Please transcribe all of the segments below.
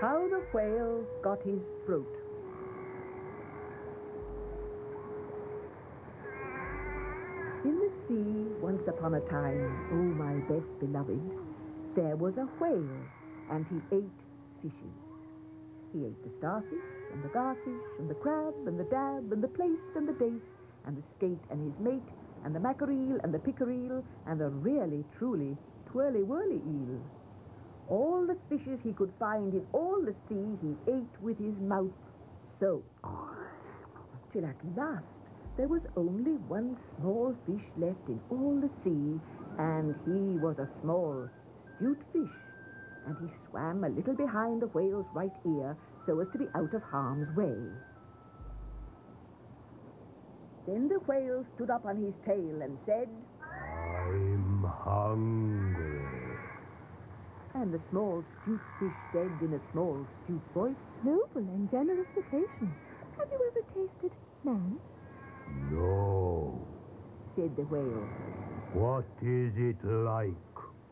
How the Whale Got His Throat. In the sea, once upon a time, oh my best beloved, there was a whale, and he ate fishes. He ate the starfish, and the garfish, and the crab, and the dab, and the plaice, and the dace, and the skate and his mate, and the mackerel, and the pickerel, and the really, truly twirly-whirly eel. All the fishes he could find in all the sea he ate with his mouth, so, till at last there was only one small fish left in all the sea, and he was a small, stute fish, and he swam a little behind the whale's right ear so as to be out of harm's way. Then the whale stood up on his tail and said, I'm hungry. And the small, stute fish said in a small, stute voice, Noble and generous Cetacean. Have you ever tasted man? No. said the whale. What is it like?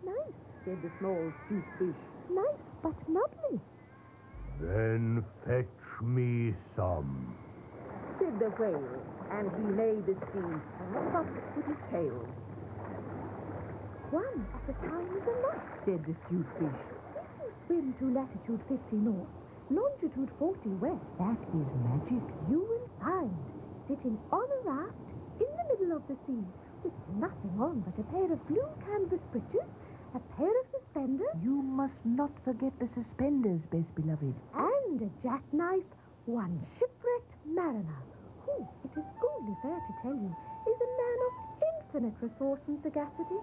Nice, Said the small, stute fish. nice, but nubbly. Then fetch me some. said the whale, and he made the sea puff with his tail, One at a time is enough. said the stute fish. If you swim to latitude 50 north, longitude 40 west, That is magic. you will find, sitting on a raft in the middle of the sea, with nothing on but a pair of blue canvas breeches, a pair of suspenders, You must not forget the suspenders, best beloved. and a jackknife, one shipwrecked mariner, who, it is only fair to tell you, is a man of infinite resource and sagacity.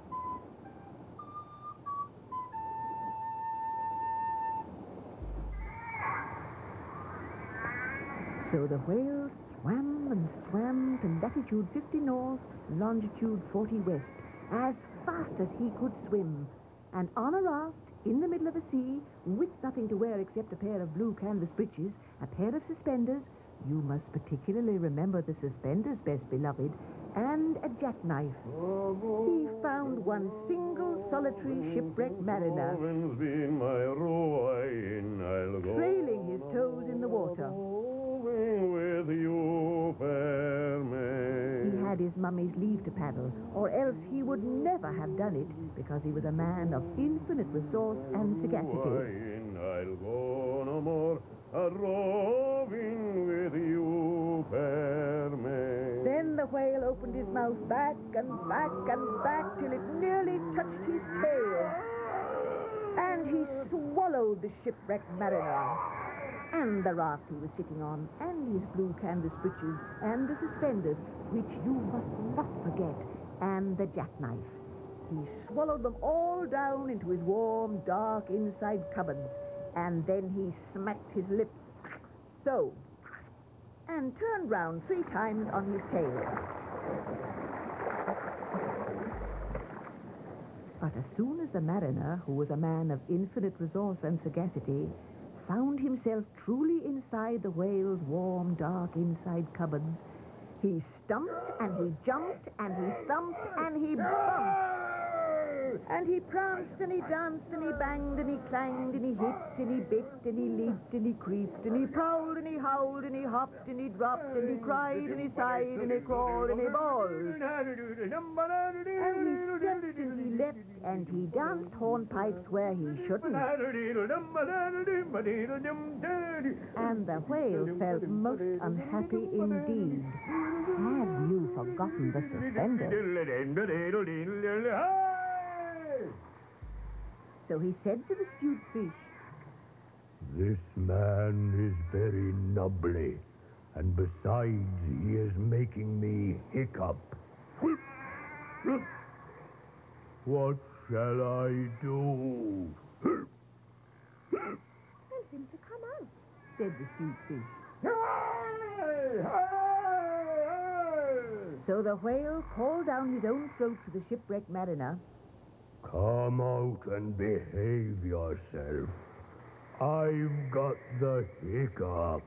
So the whale swam and swam to latitude 50 north, longitude 40 west, as fast as he could swim. And on a raft, in the middle of the sea, with nothing to wear except a pair of blue canvas breeches, a pair of suspenders, you must particularly remember the suspenders, best beloved, and a jackknife. He found one single solitary shipwrecked mariner, Heaven's been my ruin, I'll go. trailing his toes in the water. His mummy's leave to paddle, or else he would never have done it, because he was a man of infinite resource and sagacity. I'll go no more a roving with you, fair maid. Then the whale opened his mouth back and back and back till it nearly touched his tail. And he swallowed the shipwrecked mariner. And the raft he was sitting on, and his blue canvas breeches, and the suspenders, which you must not forget, and the jackknife. He swallowed them all down into his warm, dark inside cupboards, and then he smacked his lips, so, and turned round three times on his tail. But as soon as the mariner, who was a man of infinite resource and sagacity, found himself truly inside the whale's warm, dark inside cupboards, he stumped and he jumped and he thumped and he bumped. And he pranced and he danced and he banged and he clanged and he hit and he bit and he leaped and he creeped and he prowled and he howled and he hopped and he dropped and he cried and he sighed and he crawled and he bawled. And he stepped and he leapt and he danced hornpipes where he shouldn't. And the whale felt most unhappy indeed. Have you forgotten the suspenders? So he said to the stute fish, This man is very nubbly, and besides, he is making me hiccup. What shall I do? Tell him to come out. said the stute fish. So the whale called down his own throat to the shipwrecked mariner, Come out and behave yourself. I've got the hiccups.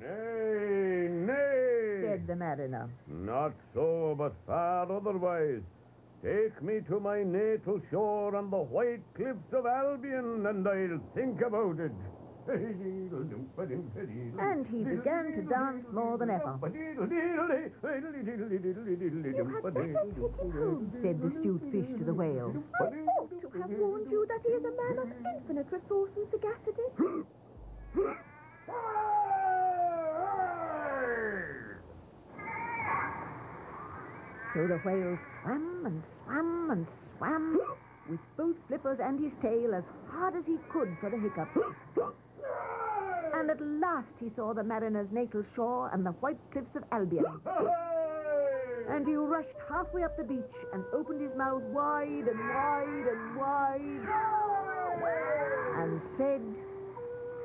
Nay, nay. said the mariner. Not so, but far otherwise. Take me to my natal shore on the white cliffs of Albion, and I'll think about it. And he began to dance more than ever. You had take him home. Said the stute fish to the whale. I ought to have warned you that he is a man of infinite resource and sagacity. So the whale swam and swam and swam with both flippers and his tail as hard as he could for the hiccup. And at last he saw the mariner's natal shore and the white cliffs of Albion. And he rushed halfway up the beach and opened his mouth wide and wide and wide and said,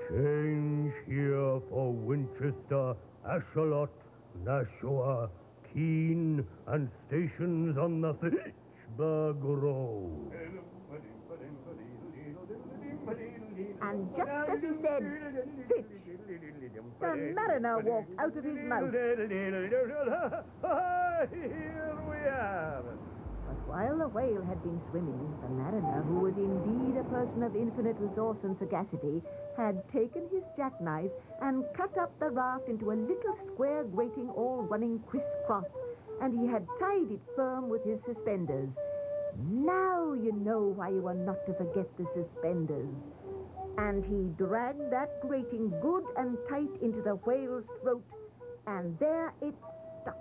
Change here for Winchester, Ashuelot, Nashua, Keene, and stations on the Fitchburg Road. And just as he said, Fitch, the mariner walked out of his mouth. Here we are. But while the whale had been swimming, the mariner, who was indeed a person of infinite resource and sagacity, had taken his jackknife and cut up the raft into a little square grating all running crisscross, and he had tied it firm with his suspenders. Now you know why you are not to forget the suspenders. And he dragged that grating good and tight into the whale's throat, and there it stuck.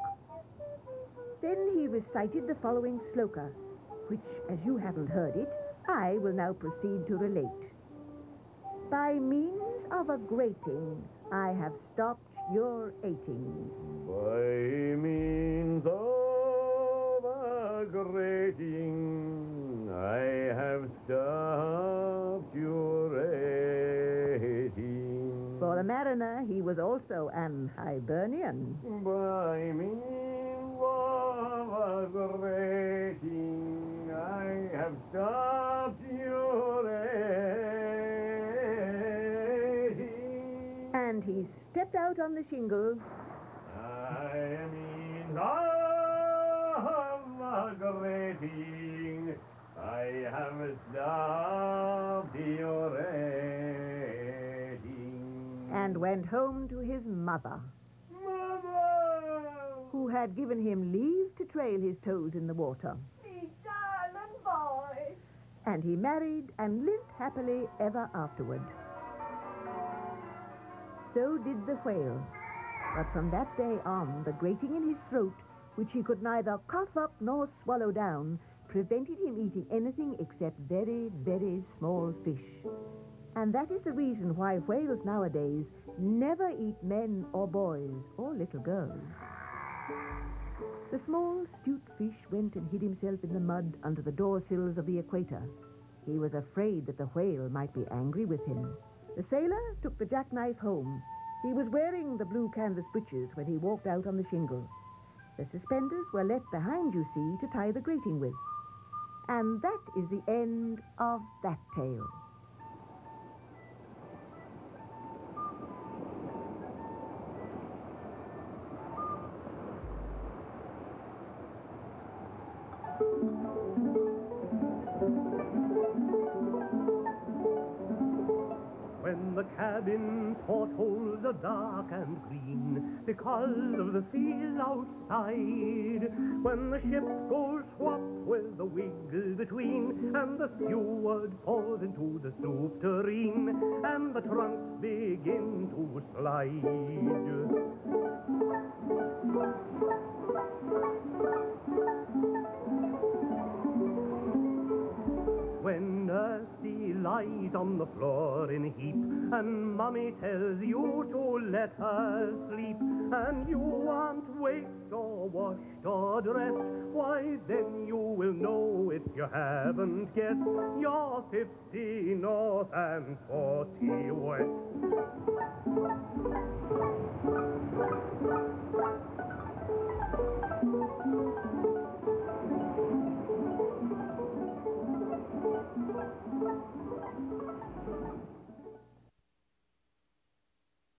Then he recited the following sloka, which, as you haven't heard it, I will now proceed to relate. By means of a grating, I have stopped your eating. By means of a grating, mariner, he was also an Hibernian. By means of a grating, I have stopped your. And he stepped out on the shingle, I mean of a grating, I have stopped your. And went home to his mother, Mother! who had given him leave to trail his toes in the water. Me darling boy. And he married and lived happily ever afterward. So did the whale. But from that day on, the grating in his throat, which he could neither cough up nor swallow down, prevented him eating anything except very, very small fish. And that is the reason why whales nowadays never eat men or boys or little girls. The small, astute fish went and hid himself in the mud under the door sills of the equator. He was afraid that the whale might be angry with him. The sailor took the jackknife home. He was wearing the blue canvas breeches when he walked out on the shingle. The suspenders were left behind, you see, to tie the grating with. And that is the end of that tale. When the cabin portholes are dark and green because of the seas outside. When the ship goes swap with the wiggle between and the steward falls into the soup tureen and the trunks begin to slide. On the floor in a heap, and Mummy tells you to let her sleep, and you aren't waked or washed or dressed, why then you will know if you haven't guessed. You're fifty north and forty west.